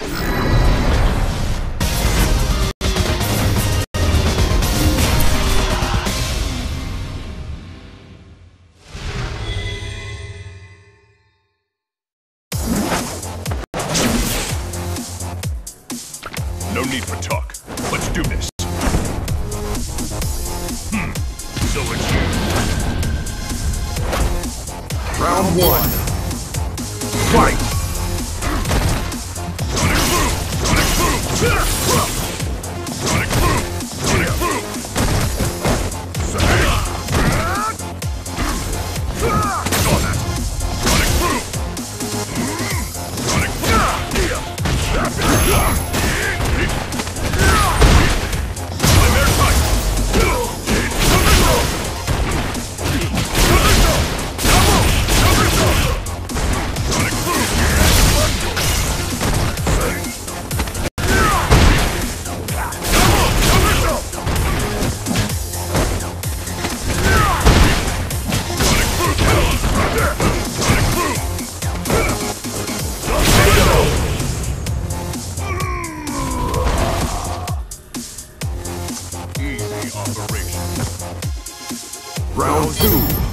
No need for talk. Let's do this. Hmm. So it's you. Round one. Fight! Yeah! Round two.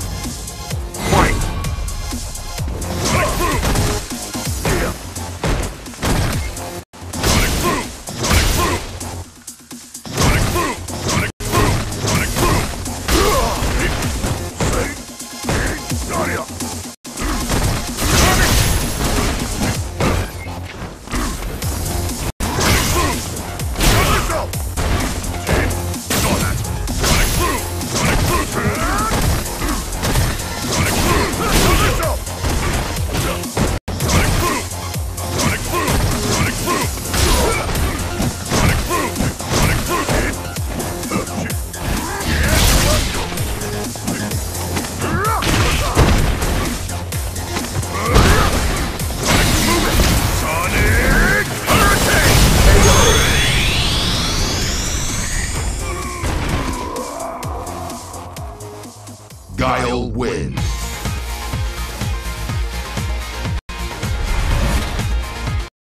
Guile wins.